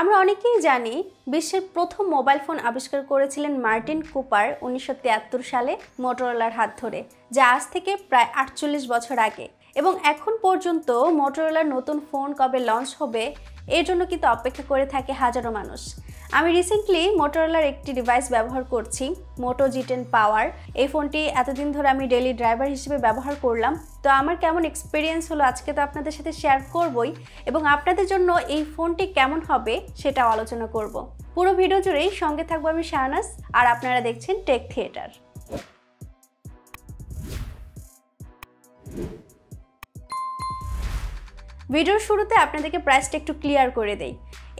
আমরা অনেকেই জানি বিশ্বের প্রথম মোবাইল ফোন আবিষ্কার করেছিলেন মার্টিন কুপার উনিশশো তিয়াত্তর সালে মোটরোলার হাত ধরে, যা আজ থেকে প্রায় আটচল্লিশ বছর আগে। এবং এখন পর্যন্ত মোটরোলার নতুন ফোন কবে লঞ্চ হবে, এর জন্য কিন্তু অপেক্ষা করে থাকে হাজারো মানুষ। আমি রিসেন্টলি মোটোরোলার একটি ডিভাইস ব্যবহার করছি মোটো জি টেন পাওয়ার এই ফোনটি এতদিন ধরে আমি ডেলি ড্রাইভার হিসেবে ব্যবহার করলাম। তো আমার কেমন এক্সপিরিয়েন্স হলো আজকে তো আপনাদের সাথে শেয়ার করবই এবং আপনাদের জন্য এই ফোনটি কেমন হবে সেটাও আলোচনা করব। পুরো ভিডিও জুড়েই সঙ্গে থাকব আমি শাহনাজ, আর আপনারা দেখছেন টেক থিয়েটার ভিডিওর শুরুতে আপনাদেরকে প্রাইসটা একটু ক্লিয়ার করে দেই।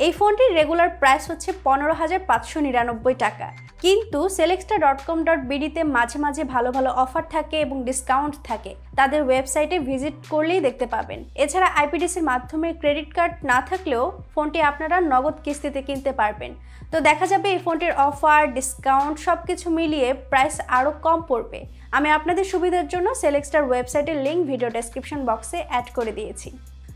এই ফোনটির রেগুলার প্রাইস হচ্ছে পনেরো হাজার পাঁচশো নিরানব্বই টাকা। কিন্তু সেলেক্সটা ডট কম ডট বিডিতে মাঝে মাঝে ভালো ভালো অফার থাকে এবং ডিসকাউন্ট থাকে। তাদের ওয়েবসাইটে ভিজিট করলেই দেখতে পাবেন। এছাড়া আইপিডিসির মাধ্যমে ক্রেডিট কার্ড না থাকলেও ফোনটি আপনারা নগদ কিস্তিতে কিনতে পারবেন। তো দেখা যাবে এই ফোনটির অফার ডিসকাউন্ট সব কিছু মিলিয়ে প্রাইস আরও কম পড়বে। আমি আপনাদের সুবিধার জন্য সেলেক্সটার ওয়েবসাইটের লিঙ্ক ভিডিও ডেসক্রিপশন বক্সে অ্যাড করে দিয়েছি।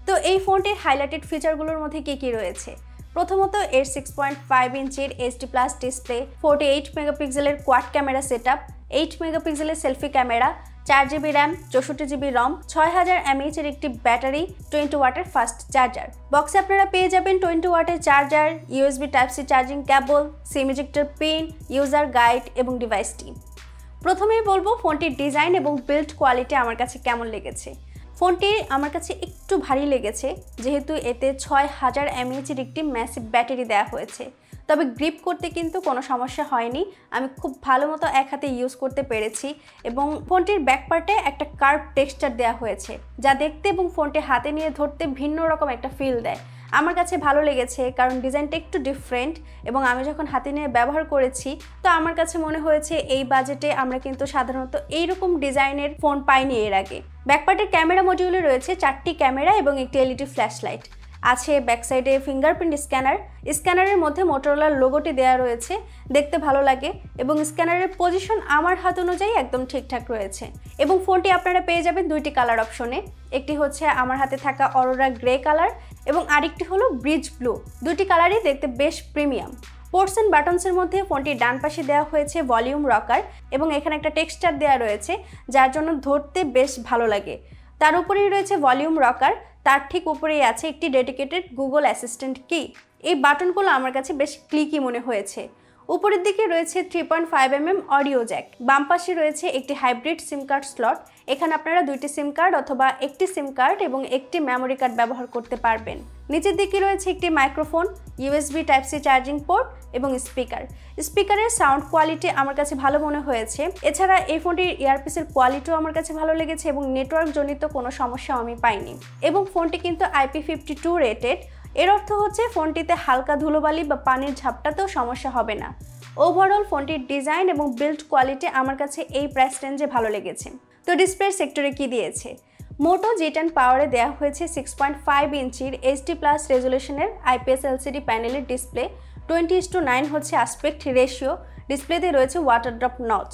তো এই ফোনটির হাইলাইটেড ফিচারগুলোর মধ্যে কী কী রয়েছে? প্রথমত এর সিক্স পয়েন্ট ফাইভ ইঞ্চির HD plus display forty eight মেগাপিক্সেলের quad camera set up eight মেগাপিক্সেলের সেলফি ক্যামেরা চার জিবি র্যাম চৌষট্টি জিবি রম ছয় হাজার এমএইচের একটি ব্যাটারি টোয়েন্টি ওয়াটের ফাস্ট চার্জার বক্সে আপনারা পেয়ে যাবেন টোয়েন্টি ওয়াটের charger USB type C charging cable SIM ejector pin user guide এবং ডিভাইসটি প্রথমেই বলব ফোনটির ডিজাইন এবং বিল্ড কোয়ালিটি আমার কাছে কেমন লেগেছে। ফোনটি আমার কাছে একটু ভারী লেগেছে, যেহেতু এতে ছয় হাজার এমএইচের একটি ম্যাসিভ ব্যাটারি দেওয়া হয়েছে। তবে গ্রিপ করতে কিন্তু কোনো সমস্যা হয়নি। আমি খুব ভালো মতো এক হাতে ইউজ করতে পেরেছি এবং ফোনটির ব্যাকপার্টে একটা কার্ভ টেক্সচার দেওয়া হয়েছে, যা দেখতে এবং ফোনটি হাতে নিয়ে ধরতে ভিন্ন রকম একটা ফিল দেয়। আমার কাছে ভালো লেগেছে, কারণ ডিজাইনটা একটু ডিফারেন্ট এবং আমি যখন হাতে নিয়ে ব্যবহার করেছি, তো আমার কাছে মনে হয়েছে এই বাজেটে আমরা কিন্তু সাধারণত এইরকম ডিজাইনের ফোন পাইনি এর আগে। ব্যাকপার্টের ক্যামেরা মডিউলে রয়েছে চারটি ক্যামেরা এবং একটি এলইডি ফ্ল্যাশ লাইট আছে ব্যাক সাইডে ফিঙ্গারপ্রিন্ট স্ক্যানার স্ক্যানারের মধ্যে মোটরোলার লোগোটি দেওয়া রয়েছে, দেখতে ভালো লাগে এবং স্ক্যানারের পজিশন আমার হাত অনুযায়ী একদম ঠিকঠাক রয়েছে। এবং ফোনটি আপনারা পেয়ে যাবেন দুইটি কালার অপশনে একটি হচ্ছে আমার হাতে থাকা অরোরা গ্রে কালার এবং আরেকটি হলো ব্রিজ ব্লু দুটি কালারই দেখতে বেশ প্রিমিয়াম পোর্টস অ্যান্ড বাটনসের মধ্যে ফোনটির ডান পাশে দেওয়া হয়েছে ভলিউম রকার এবং এখানে একটা টেক্সচার দেওয়া রয়েছে, যার জন্য ধরতে বেশ ভালো লাগে। তার উপরেই রয়েছে ভলিউম রকার তার ঠিক উপরেই আছে একটি ডেডিকেটেড গুগল অ্যাসিস্ট্যান্ট কি এই বাটনগুলো আমার কাছে বেশ ক্লিকই মনে হয়েছে। উপরের দিকে রয়েছে three point five M M audio jack বাম পাশে রয়েছে একটি হাইব্রিড সিম কার্ড স্লট এখানে আপনারা দুইটি সিম কার্ড অথবা একটি সিম কার্ড এবং একটি মেমোরি কার্ড ব্যবহার করতে পারবেন। নিচের দিকে রয়েছে একটি microphone USB type C charging port এবং স্পিকার স্পিকারের সাউন্ড কোয়ালিটি আমার কাছে ভালো মনে হয়েছে। এছাড়া এই ফোনটির ইয়ারপিসের কোয়ালিটিও আমার কাছে ভালো লেগেছে এবং নেটওয়ার্ক জনিত কোনো সমস্যাও আমি পাইনি। এবং ফোনটি কিন্তু আইপি ফিফটি টু রেটেড এর অর্থ হচ্ছে ফোনটিতে হালকা ধুলোবালি বা পানির ঝাপটাতেও সমস্যা হবে না। ওভারঅল ফোনটির ডিজাইন এবং বিল্ড কোয়ালিটি আমার কাছে এই প্রাইস রেঞ্জে ভালো লেগেছে। তো ডিসপ্লের সেক্টরে কি দিয়েছে? মোটো জি টেন পাওয়ারে দেওয়া হয়েছে সিক্স পয়েন্ট ফাইভ ইঞ্চির এইচডি প্লাস রেজুলেশনের আইপিএস এলসিডি প্যানেলের display twenty is to nine হচ্ছে আসপেক্ট রেশিও ডিসপ্লেতে রয়েছে ওয়াটার ড্রপ নচ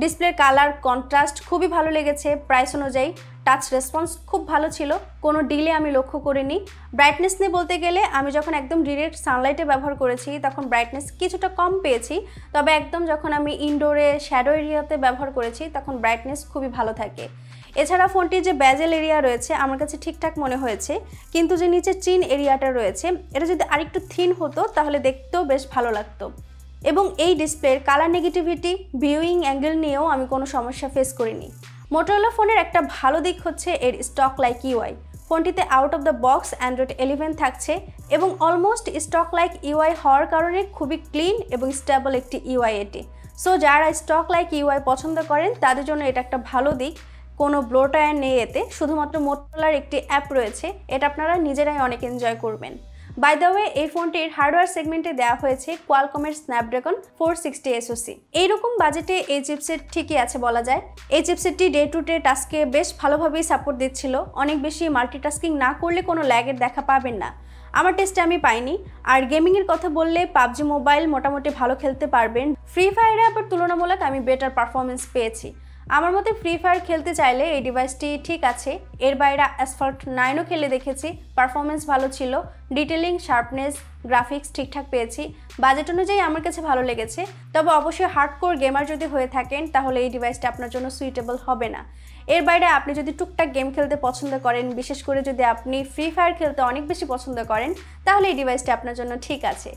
ডিসপ্লের কালার কন্ট্রাস্ট খুবই ভালো লেগেছে প্রাইস অনুযায়ী। টাচ রেসপন্স খুব ভালো ছিল, কোনো ডিলে আমি লক্ষ্য করিনি। ব্রাইটনেস নিয়ে বলতে গেলে, আমি যখন একদম ডিরেক্ট সানলাইটে ব্যবহার করেছি, তখন ব্রাইটনেস কিছুটা কম পেয়েছি। তবে একদম যখন আমি ইনডোরে শ্যাডো এরিয়াতে ব্যবহার করেছি, তখন ব্রাইটনেস খুবই ভালো থাকে। এছাড়া ফোনটির যে ব্যাজেল এরিয়া রয়েছে, আমার কাছে ঠিকঠাক মনে হয়েছে। কিন্তু যে নিচে চিন এরিয়াটা রয়েছে, এটা যদি আরেকটু থিন হতো, তাহলে দেখতেও বেশ ভালো লাগতো। এবং এই ডিসপ্লের কালার নেগেটিভিটি ভিউইং অ্যাঙ্গেল নিয়েও আমি কোনো সমস্যা ফেস করিনি। মোটোরোলা ফোনের একটা ভালো দিক হচ্ছে এর স্টক লাইক ইউআই ফোনটিতে out of the box android eleven থাকছে এবং অলমোস্ট স্টক লাইক ইউআই হওয়ার কারণে খুবই ক্লিন এবং স্টেবল একটি ইউআই এটি। সো যারা স্টক লাইক ইউআই পছন্দ করেন, তাদের জন্য এটা একটা ভালো দিক। কোনো ব্লোটায়ার নেই এতে। শুধুমাত্র মোটোরোলার একটি অ্যাপ রয়েছে। এটা আপনারা নিজেরাই অনেক এনজয় করবেন। বাই দ্য ওয়ে এই ফোনটির হার্ডওয়্যার সেগমেন্টে দেওয়া হয়েছে কোয়ালকমের স্ন্যাপড্রাগন ফোর সিক্সটি এসওসি এইরকম বাজেটে এই চিপসেট ঠিকই আছে বলা যায়। এই চিপসেটটি ডে টু ডে টাস্কে বেশ ভালোভাবেই সাপোর্ট দিচ্ছিল। অনেক বেশি মাল্টিটাস্কিং না করলে কোনো ল্যাগের দেখা পাবেন না। আমার টেস্টে আমি পাইনি। আর গেমিংয়ের কথা বললে পাবজি মোবাইল মোটামুটি ভালো খেলতে পারবেন। ফ্রি ফায়ারে আবার তুলনামূলক আমি বেটার পারফরমেন্স পেয়েছি। আমার মতে ফ্রি ফায়ার খেলতে চাইলে এই ডিভাইসটি ঠিক আছে। এর বাইরে অ্যাসফল্ট নাইনও খেলে দেখেছি। পারফরমেন্স ভালো ছিল। ডিটেলিং শার্পনেস গ্রাফিক্স ঠিকঠাক পেয়েছি। বাজেট অনুযায়ী আমার কাছে ভালো লেগেছে। তবে অবশ্যই হার্ডকোর গেমার যদি হয়ে থাকেন, তাহলে এই ডিভাইসটা আপনার জন্য সুইটেবল হবে না। এর বাইরে আপনি যদি টুকটাক গেম খেলতে পছন্দ করেন, বিশেষ করে যদি আপনি ফ্রি ফায়ার খেলতে অনেক বেশি পছন্দ করেন, তাহলে এই ডিভাইসটা আপনার জন্য ঠিক আছে।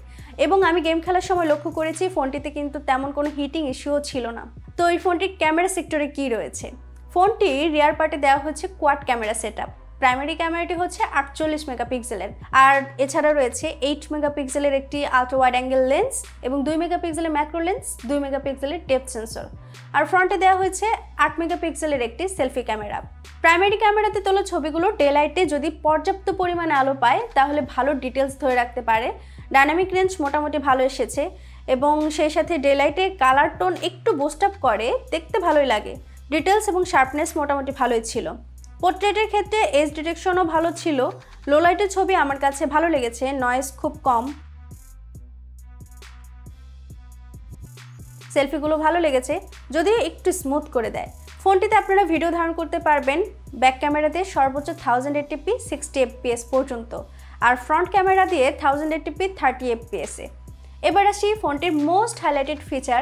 এবং আমি গেম খেলার সময় লক্ষ্য করেছি ফোনটিতে কিন্তু তেমন কোনো হিটিং ইস্যুও ছিল না। তো এই ফোনটির ক্যামেরা সেক্টরে কি রয়েছে? ফোনটি রিয়ার পার্টে দেওয়া হচ্ছে কোয়াড ক্যামেরা সেট প্রাইমারি ক্যামেরাটি হচ্ছে আটচল্লিশ মেগাপিক্সেলের আর এছাড়া রয়েছে এইট মেগাপিক্সেলের একটি আলট্রা ওয়াইড অ্যাঙ্গেল লেন্স এবং দুই মেগাপিক্সেলের ম্যাক্রো লেন্স দুই মেগাপিক্সেলের ডেপথ সেন্সর আর ফ্রন্টে দেওয়া হয়েছে আট মেগাপিক্সেলের একটি সেলফি ক্যামেরা প্রাইমারি ক্যামেরাতে তোলা ছবিগুলো ডেলাইটে যদি পর্যাপ্ত পরিমাণে আলো পায়, তাহলে ভালো ডিটেলস ধরে রাখতে পারে। ডাইনামিক রেঞ্জ মোটামুটি ভালো এসেছে। এবং সেই সাথে ডেলাইটে কালার টোন একটু বুস্ট আপ করে, দেখতে ভালোই লাগে। ডিটেলস এবং শার্পনেস মোটামুটি ভালোই ছিল। পোর্ট্রেটের ক্ষেত্রে এজ ডিটেকশনও ভালো ছিল। লো লাইটের ছবি আমার কাছে ভালো লেগেছে নয়েজ খুব কম। সেলফিগুলো ভালো লেগেছে, যদিও একটু স্মুথ করে দেয়। ফোনটিতে আপনারা ভিডিও ধারণ করতে পারবেন ব্যাক ক্যামেরাতে সর্বোচ্চ থাউজেন্ড এটিপি সিক্সটি এফপিএস পর্যন্ত। আর ফ্রন্ট ক্যামেরা দিয়ে থাউজেন্ড এটিপি থার্টি এফপিএসে এবার আসি ফোনটির মোস্ট হাইলাইটেড ফিচার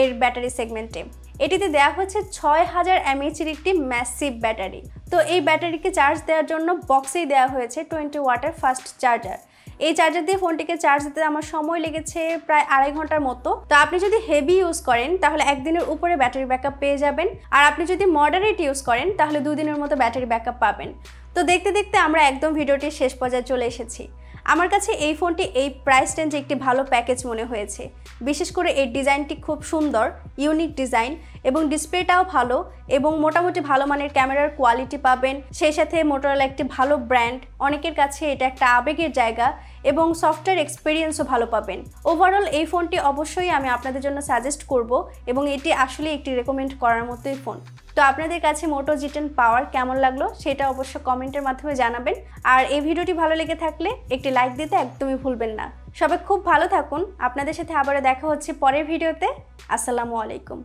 এর ব্যাটারি সেগমেন্টে। এটিতে দেওয়া হয়েছে ছয় হাজার এমএইচের একটি ম্যাসিভ ব্যাটারি। তো এই ব্যাটারিকে চার্জ দেওয়ার জন্য বক্সেই দেওয়া হয়েছে টোয়েন্টি ওয়াটার ফাস্ট চার্জার। এই চার্জার দিয়ে ফোনটিকে চার্জ দিতে আমার সময় লেগেছে প্রায় আড়াই ঘণ্টার মতো। তো আপনি যদি হেভি ইউজ করেন, তাহলে একদিনের উপরে ব্যাটারি ব্যাকআপ পেয়ে যাবেন। আর আপনি যদি মডারেট ইউজ করেন, তাহলে দুদিনের মতো ব্যাটারি ব্যাকআপ পাবেন। তো দেখতে দেখতে আমরা একদম ভিডিওটির শেষ পর্যায়ে চলে এসেছি। আমার কাছে এই ফোনটি এই প্রাইস রেঞ্জে একটি ভালো প্যাকেজ মনে হয়েছে। বিশেষ করে এর ডিজাইনটি খুব সুন্দর ইউনিক ডিজাইন এবং ডিসপ্লেটাও ভালো এবং মোটামুটি ভালো মানের ক্যামেরার কোয়ালিটি পাবেন। সেই সাথে মোটরলা একটি ভালো ব্র্যান্ড অনেকের কাছে এটা একটা আবেগের জায়গা এবং সফটওয়্যার এক্সপিরিয়েন্সও ভালো পাবেন। ওভারঅল এই ফোনটি অবশ্যই আমি আপনাদের জন্য সাজেস্ট করব এবং এটি আসলে একটি রেকমেন্ড করার মতোই ফোন তো আপনাদের কাছে মোটো জিটেন পাওয়ার কেমন লাগল সেটা অবশ্য কমেন্টের মাধ্যমে জানাবেন। আর এই ভিডিওটি ভালো লেগে থাকলে একটি লাইক দিতে একদমই ভুলবেন না। সবাই খুব ভালো থাকুন। আপনাদের সাথে আবারও দেখা হচ্ছে পরের ভিডিওতে। আসসালামু আলাইকুম।